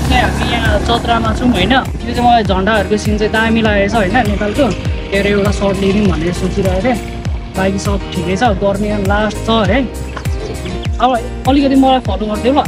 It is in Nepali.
चाहिँ हामी यहाँ चतरामा छौँ होइन। यो चाहिँ मलाई झन्डाहरूको सिन चाहिँ दामी लागेको छ होइन नेपालको। के अरे एउटा सर्ट लिने भनेर सोचिरहेको थिएँ। बाँकी सब ठिकै छ गर्ने लास्ट छ है अब अलिकति मलाई फलो गरिदियो ल।